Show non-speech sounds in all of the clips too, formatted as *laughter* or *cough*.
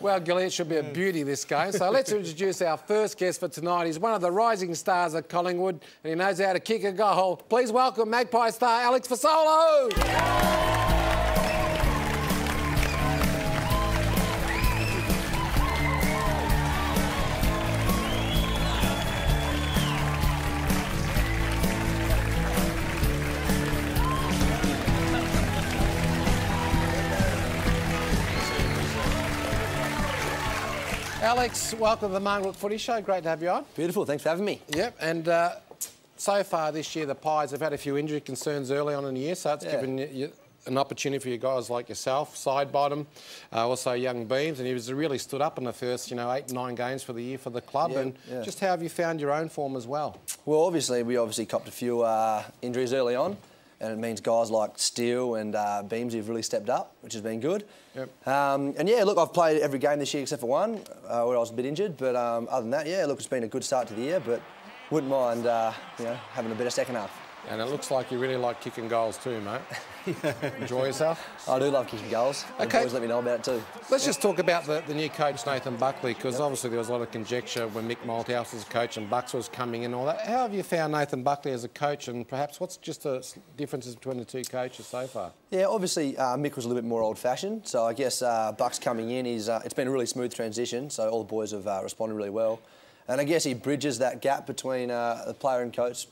Well, Gilly, it should be a beauty, this game. So *laughs* let's introduce our first guest for tonight. He's one of the rising stars at Collingwood, and he knows how to kick a goal. Please welcome Magpie star Alex Fasolo. Alex, welcome to the Marngrook Footy Show. Great to have you on. Beautiful, thanks for having me. Yep, and uh, so far this year, the Pies have had a few injury concerns early on in the year, so it's yeah. given you an opportunity for you guys like yourself, Sidebottom, uh, also young Beams, and he's really stood up in the first, you know, eight, nine games for the year for the club. Yeah, and yeah. just how have you found your own form as well? Well, obviously, we obviously copped a few uh, injuries early on and it means guys like Steele and uh, Beams have really stepped up, which has been good. Yep. Um, and yeah, look, I've played every game this year except for one, uh, where I was a bit injured. But um, other than that, yeah, look, it's been a good start to the year. But wouldn't mind, uh, you know, having a better second half. And it looks like you really like kicking goals too, mate. *laughs* Enjoy yourself. I do love kicking goals. Okay. Always let me know about it too. Let's just talk about the, the new coach, Nathan Buckley, because yep. obviously there was a lot of conjecture when Mick Malthouse was coach and Bucks was coming in and all that. How have you found Nathan Buckley as a coach and perhaps what's just the differences between the two coaches so far? Yeah, obviously uh, Mick was a little bit more old-fashioned, so I guess uh, Bucks coming in, is uh, it's been a really smooth transition, so all the boys have uh, responded really well. And I guess he bridges that gap between uh, the player and coach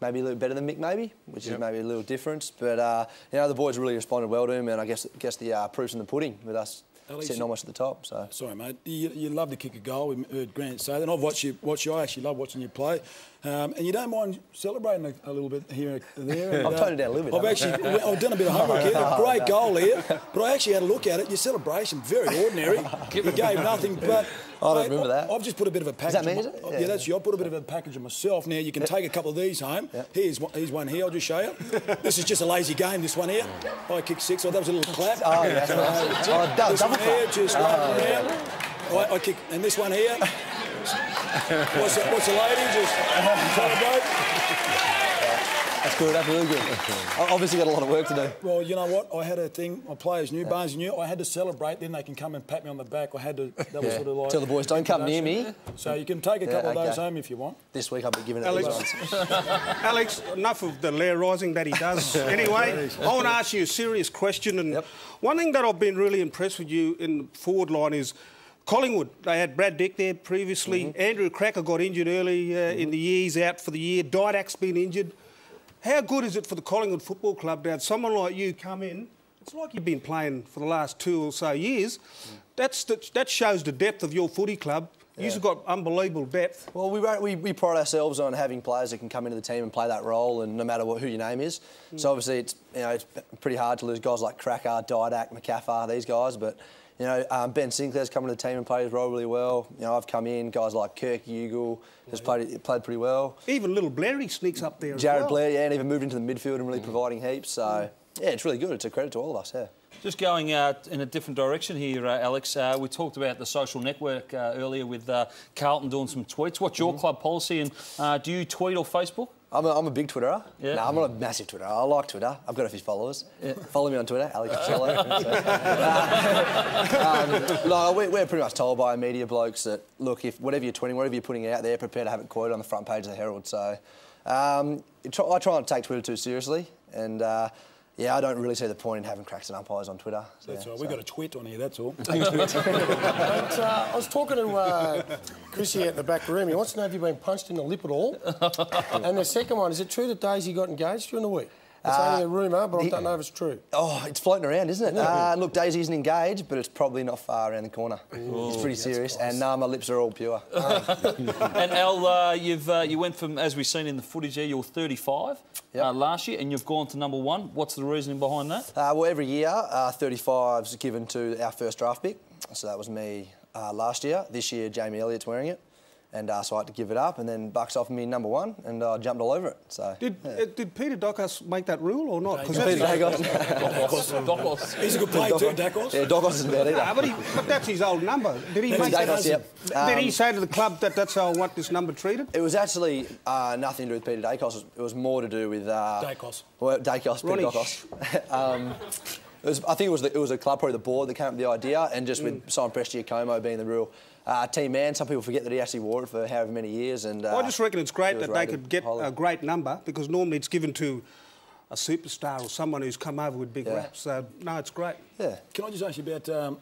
maybe a little better than Mick, maybe, which yep. is maybe a little difference. But uh, you know, the boys really responded well to him, and I guess guess the uh, proof's in the pudding with us Alex, sitting almost at the top. So sorry, mate. You, you love to kick a goal. We heard Grant say that. And I've watched you. Watch you. I actually love watching you play. Um, and you don't mind celebrating a, a little bit here and there. And, I've uh, toned it down a little bit. I've actually I've done a bit of homework here. *laughs* A great goal here, but I actually had a look at it. Your celebration very ordinary. *laughs* you gave nothing, but I don't remember that. I've just put a bit of a package. Is that me? Is it? Yeah, yeah, that's you. I put a bit of a package of myself. Now you can take a couple of these home. Here's one, here's one here. I'll just show you. this is just a lazy game. This one here. I kicked six. Oh, that was a little clap. Oh, yeah. *laughs* oh, double, one here, just oh, yeah. I, I kick, and this one here. What's, the, what's the lady? Just celebrate. That's good. That's really good. I obviously got a lot of work to do. Well, you know what? I had a thing. My players knew, yeah. Barnes knew. I had to celebrate. Then they can come and pat me on the back. I had to. That was yeah. sort of like. Tell the boys don't come near me. So you can take a couple yeah, okay. of those home if you want. This week I'll be giving it Alex, *laughs* Alex, enough of the lair rising that he does. *laughs* anyway, I want to ask you a serious question. And yep. one thing that I've been really impressed with you in the forward line is. Collingwood, they had Brad Dick there previously. Mm -hmm. Andrew Krakouer got injured early uh, mm -hmm. in the year. He's out for the year. Didak's been injured. How good is it for the Collingwood Football Club to have someone like you come in? It's like you've been playing for the last two or so years. Mm. That's the, that shows the depth of your footy club. Yeah. You've got unbelievable depth. Well, we, we, we pride ourselves on having players that can come into the team and play that role, and no matter what, who your name is. Mm. So obviously, it's you know it's pretty hard to lose guys like Krakouer, Didak, Macaffer, these guys, but. You know, um, Ben Sinclair's come to the team and played his role really well. You know, I've come in, guys like Kirk Ugle has played played pretty well. Even little Blairy sneaks up there Jarrod well. Blair, yeah, and even moved into the midfield and really mm. providing heaps. So, yeah, it's really good. It's a credit to all of us, yeah. Just going uh, in a different direction here, uh, Alex. Uh, we talked about the social network uh, earlier with uh, Carlton doing some tweets. What's your mm -hmm. club policy, and uh, do you tweet or Facebook? I'm a, I'm a big Twitterer. Yeah. No, I'm not a massive Twitterer. I like Twitter. I've got a few followers. Yeah. Follow me on Twitter, Alex Fasolo. *laughs* um, no, we're, we're, pretty much told by media blokes that, look, if whatever you're tweeting, whatever you're putting out there, prepare to have it quoted on the front page of the Herald. So um, I try not to take Twitter too seriously. And uh, yeah, I don't really see the point in having cracks and umpires on Twitter. So, that's all. We've got a twit on here, that's all. *laughs* but, uh, I was talking to uh, Chrissy at the back room. He wants to know if you've been punched in the lip at all. *laughs* and the second one, is it true that Daisy got engaged during the week? It's uh, only a rumour, but I don't know if it's true. Oh, it's floating around, isn't it? Uh, look, Daisy isn't engaged, but it's probably not far around the corner. Ooh, it's pretty serious, and uh, my lips are all pure. *laughs* and Al, uh, you've uh, you went from, as we've seen in the footage here, you're 35 yep. Uh, last year, and you've gone to number one. What's the reasoning behind that? well, every year, 35 is given to our first draft pick. So that was me last year. This year, Jamie Elliott's wearing it and uh, so I had to give it up. And then Bucks offered me number one, and I uh, jumped all over it. So did yeah. uh, did Peter Daicos make that rule or not? Because Peter Daicos. *laughs* He's a good player too, Daicos. Yeah, Daicos isn't bad either. Nah, but, he, but, that's his old number. Did he make Daicos, yep. um, Did he say to the club that that's how I want this number treated? It was actually uh, nothing to do with Peter Daicos. It was more to do with uh, Daicos. Well, Daicos, Peter Daicos. *laughs* um, was, I think it was the, it was a club, probably the board that came up with the idea, and just with Mm. Simon Prestigiacomo being the real uh, team man. Some people forget that he actually wore it for however many years. And uh, I just reckon it's great it that they could get highly. a great number because normally it's given to a superstar or someone who's come over with big Yeah. raps. So, no, it's great. Yeah. Can I just ask you about um,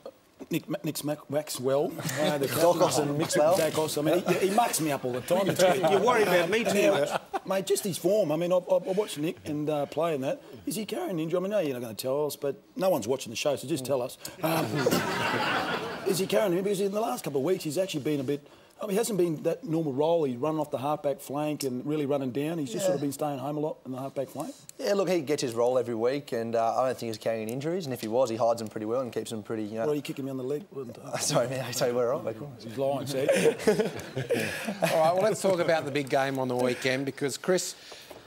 Nick, Ma- Nick Maxwell? *laughs* Uh, the Dakos and Mixwell. Dakos. I mean, he, he mucks me up all the time. *laughs* You worry about me too much. Mate, just his form. I mean, I, I, I watched Nick and uh, play in that. Is he carrying an injury? I mean, no, you're not going to tell us, but no one's watching the show, so just tell us. Um, *laughs* is he carrying him? Because in the last couple of weeks, he's actually been a bit. I mean, he hasn't been that normal role. He's running off the halfback flank and really running down. He's just sort of been staying home a lot in the halfback flank. Yeah, look, he gets his role every week, and uh, I don't think he's carrying injuries. And if he was, he hides them pretty well and keeps them pretty. You know. Well, you kick him on the leg. wasn't it? *laughs* Sorry, man. I tell you where I'm. He's lying, see? *laughs* All right, well, let's talk about the big game on the weekend because, Chris,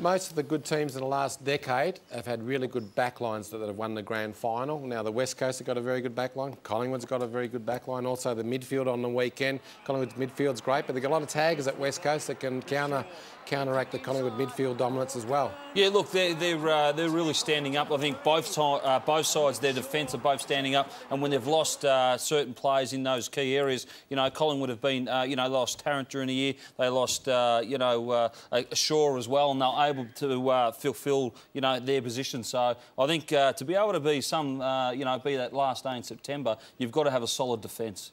most of the good teams in the last decade have had really good backlines that have won the grand final. Now, the West Coast have got a very good backline. Collingwood's got a very good backline. Also, the midfield on the weekend. Collingwood's midfield's great, but they've got a lot of taggers at West Coast that can counter counteract the Collingwood midfield dominance as well. Yeah, look, they're they're uh, they're really standing up. I think both uh, both sides, their defence are both standing up. And when they've lost uh, certain players in those key areas, you know, Collingwood have been, uh, you know, lost Tarrant during the year. They lost, uh, you know, uh, Shaw as well, and they're able to uh, fulfil, you know, their position. So I think uh, to be able to be some, uh, you know, be that last day in September, you've got to have a solid defence.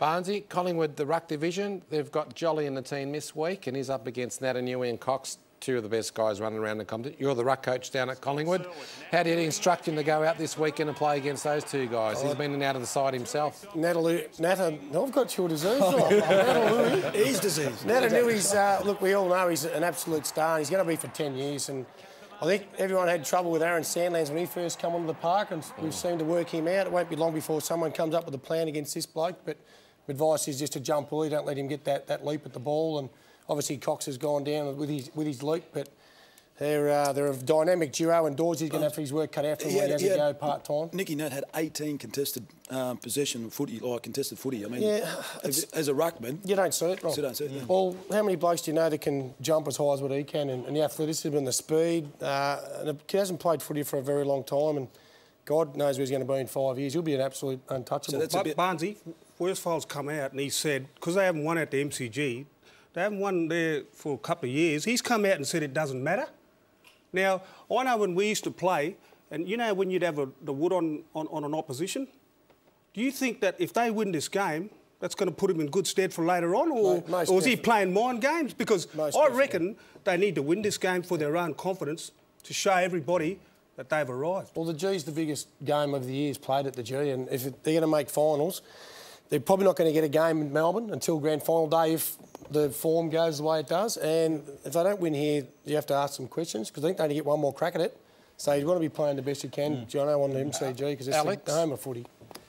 Barnesy, Collingwood, the ruck division, they've got Jolly in the team this week, and he's up against Natanui and Cox, two of the best guys running around the competition. You're the ruck coach down at Collingwood. How did you instruct him to go out this weekend and play against those two guys? He's been in and out of the side himself. Natalie, Nata, no, I've got your disease. *laughs* Natalie. He's disease. Natanui's, uh, look, we all know he's an absolute star and he's going to be for 10 years. And I think everyone had trouble with Aaron Sandilands when he first came onto the park and we've seemed to work him out. It won't be long before someone comes up with a plan against this bloke. But advice is just to jump early, don't let him get that, that leap at the ball. And obviously Cox has gone down with his, with his leap, but they're, uh, they're a dynamic duo and Dawes is going to have his work cut out for him when he has to go part-time. Nicky Nat had 18 contested um, possession footy, like contested footy. I mean, Yeah, as, as a ruckman, You don't see it, Rob. You don't see it, no. Well, how many blokes do you know that can jump as high as what he can, and, and the athleticism and the speed? Uh, and he hasn't played footy for a very long time, and God knows where he's going to be in five years. He'll be an absolute untouchable. So that's a But bit- Barnesy, Worsfold's come out and he said, because they haven't won at the MCG, they haven't won there for a couple of years, he's come out and said it doesn't matter. Now, I know when we used to play, and you know when you'd have a, the wood on, on, on an opposition, do you think that if they win this game, that's going to put him in good stead for later on, or, or is he playing mind games? Because Most I definitely. reckon they need to win this game for their own confidence to show everybody that they've arrived. well, the G's the biggest game of the year is played at the G, and if they're going to make finals, they're probably not going to get a game in Melbourne until grand final day if the form goes the way it does. And if they don't win here, you have to ask some questions because I think they only get one more crack at it. So you want to be playing the best you can, Jono, on the MCG because it's Alex? the home of footy.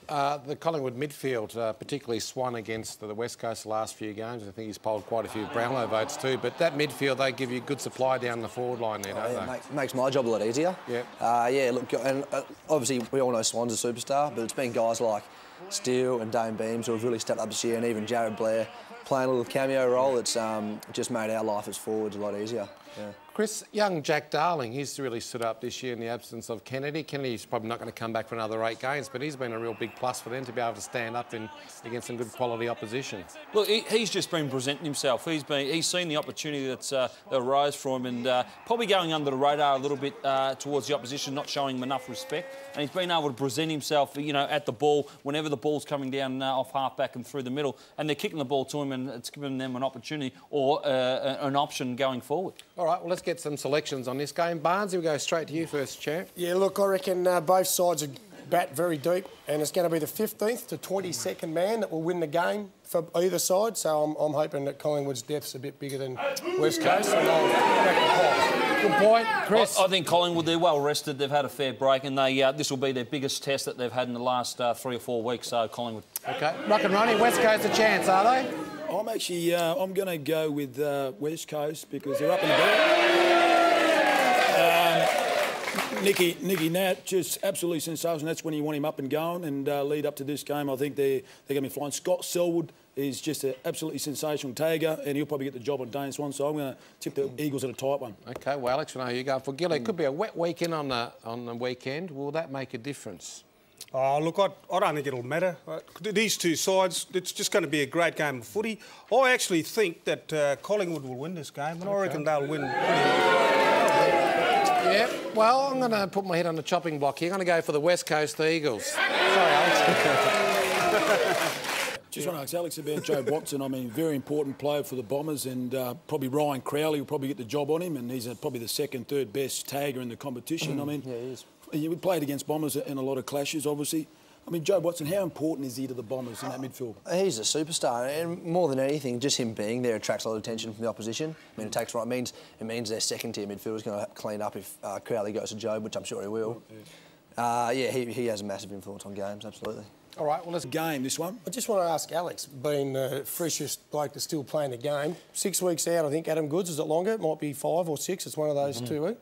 Uh, the Collingwood midfield, uh, particularly Swan against the West Coast the last few games. I think he's polled quite a few Brownlow votes too. But that midfield, they give you good supply down the forward line there, don't Yeah, they? make, makes my job a lot easier. Yep. Uh, yeah, look, and uh, obviously we all know Swan's a superstar, but it's been guys like Steele and Dane Beams who have really stepped up this year, and even Jarrod Blair playing a little cameo role. It's um, just made our life as forwards a lot easier. Yeah. Chris, young Jack Darling, he's really stood up this year in the absence of Kennedy. Kennedy's probably not going to come back for another eight games, but he's been a real big plus for them to be able to stand up in, against some good quality opposition. Look, he, he's just been presenting himself. He's been he's seen the opportunity that's uh, that arose for him, and uh, probably going under the radar a little bit uh, towards the opposition, not showing him enough respect. And he's been able to present himself, you know, at the ball whenever the ball's coming down uh, off half back and through the middle, and they're kicking the ball to him, and it's giving them an opportunity or uh, an option going forward. All right, well, let's get some selections on this game. Barnes, we'll go straight to you first, champ. Yeah, look, I reckon uh, both sides are bat very deep, and it's going to be the 15th to 22nd man that will win the game for either side. So I'm, I'm hoping that Collingwood's depth's a bit bigger than West Coast. And I'll back the Pies. Good point, Chris. I, I think Collingwood, they're well rested. They've had a fair break, and they uh, this will be their biggest test that they've had in the last uh, three or four weeks. So Collingwood. Okay, Rock and Ronnie, West Coast a chance, are they? I'm actually uh, I'm going to go with uh, West Coast because they're up in the ball. Um, Nicky, Nicky Nat, just absolutely sensational. That's when you want him up and going and uh, lead up to this game. I think they're, they're going to be flying. Scott Selwood is just an absolutely sensational tagger and he'll probably get the job on Dane Swan. So I'm going to tip the Eagles at a tight one. Okay, well, Alex, I know you're going for Gilly. It could be a wet weekend on the, on the weekend. Will that make a difference? Oh, look, I, I don't think it'll matter. Uh, these two sides, it's just going to be a great game of footy. I actually think that uh, Collingwood will win this game, and I reckon they'll win Yeah, well, I'm going to put my head on the chopping block here. I'm going to go for the West Coast Eagles. Sorry, Alex. *laughs* Just want to ask Alex about Jobe Watson. I mean, very important player for the Bombers, and uh, probably Ryan Crowley will probably get the job on him, and he's uh, probably the second, third best tagger in the competition. I mean, Yeah, he is. yeah, we played against Bombers in a lot of clashes, obviously. I mean, Jobe Watson, how important is he to the Bombers in that midfield? He's a superstar, and more than anything, just him being there attracts a lot of attention from the opposition. I mean, it takes right. It means it means their second tier midfield is going to clean up if uh, Crowley goes to Jobe, which I'm sure he will. Uh, yeah, he, he has a massive influence on games, absolutely. All right, well, let's Game, this one. I just want to ask Alex, being the freshest bloke that's still playing the game, six weeks out, I think. Adam Goodes, is it longer? It might be five or six. It's one of those two weeks.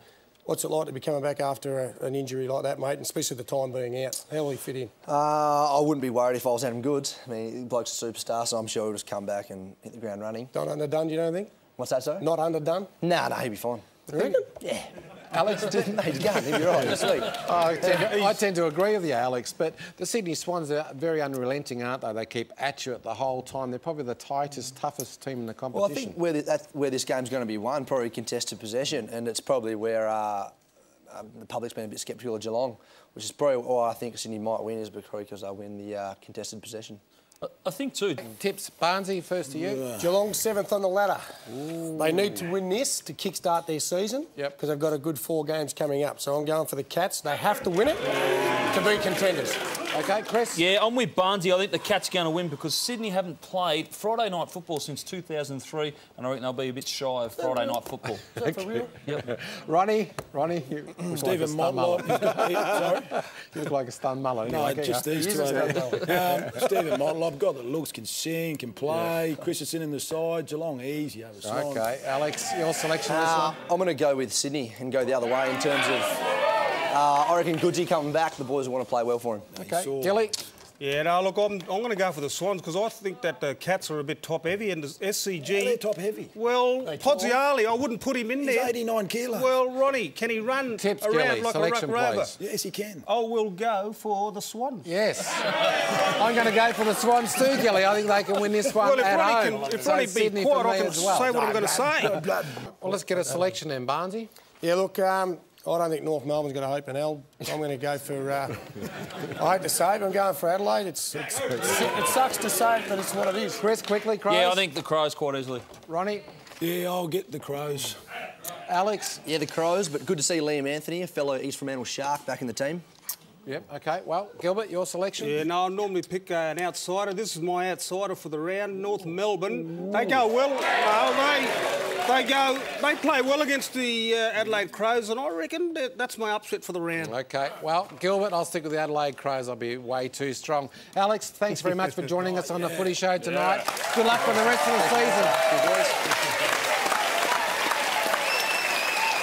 What's it like to be coming back after a, an injury like that, mate, and especially the time being out? How will he fit in? Uh, I wouldn't be worried if I was Adam Goodes. I mean, the bloke's a superstar, so I'm sure he'll just come back and hit the ground running. Not underdone, do you know think? What's that, sorry? Not underdone? Nah, nah, he'll be fine. You reckon? Yeah. Alex, just, no, he's going. He'll be right. He's sweet. I tend, to, I tend to agree with you, Alex, but the Sydney Swans are very unrelenting, aren't they? They keep at you at the whole time. They're probably the tightest, toughest team in the competition. Well, I think where, the, that's where this game's going to be won, probably contested possession, and it's probably where uh, um, the public's been a bit sceptical of Geelong, which is probably why I think Sydney might win, is because they'll win the uh, contested possession. I- I think too. Tips, Barnesy, first to you. Geelong seventh on the ladder. They need to win this to kickstart their season. Yep. Because they've got a good four games coming up. So I'm going for the Cats. They have to win it to be contenders. Okay, Chris. Yeah, I'm with Barnesy. I think the Cats are going to win because Sydney haven't played Friday night football since 2003, and I reckon they'll be a bit shy of Friday night football. *laughs* Is that for real? Yep. Ronnie, Ronnie, you look like a Steven stunned Motlop. mullet. *laughs* he's sorry? You look like a stunned mullet. No, Anyway, just these two. is a over there. um, Steven Motlop, got the looks, can sing, can play. chris Christensen in the side. Geelong easy over Swans. Okay, Alex, your selection on this Uh, one? I'm going to go with Sydney and go the other way in terms of. Uh, I reckon Goodsy coming back, the boys want to play well for him. Okay, saw- Gilly. Yeah, no, look, I'm, I'm going to go for the Swans because I think that the Cats are a bit top heavy and the SCG. Yeah, they're top heavy. Well, They tall. Podsiadly, I wouldn't put him in He's there. 89 kilos. Well, Ronnie, can he run Tips, around Gilly. like Selection, a ruck rover? Yes, he can. I will go for the Swans. Yes. I'm going to go for the Swans too, Gilly. I think they can win this one Well, if at Ronnie home. can, if So Ronnie be Sydney quiet, I can well. say what I'm going to say. Blood. Well, let's get a selection then, Barnesy. Yeah, look, um, I don't think North Melbourne's going to a hope in hell. I'm going to go for. Uh, I hate to say it, but I'm going for Adelaide. It's, it's, it's, it sucks to say it, but it's what it is. Chris, quickly, Crows. Yeah, I think the Crows quite easily. Ronnie, Yeah, I'll get the Crows. Alex. Yeah, the Crows, but good to see Liam Anthony, a fellow East Fremantle Shark, back in the team. Yep. Okay. Well, Gilbert, your selection. Yeah, no, I normally pick uh, an outsider. This is my outsider for the round, North Melbourne. They go well. No, they they go. They play well against the uh, Adelaide Crows, and I reckon that, that's my upset for the round. Okay. Well, Gilbert, I'll stick with the Adelaide Crows. I'll be way too strong. Alex, thanks very much for joining us on the Footy Show tonight. Good luck for the rest of the season.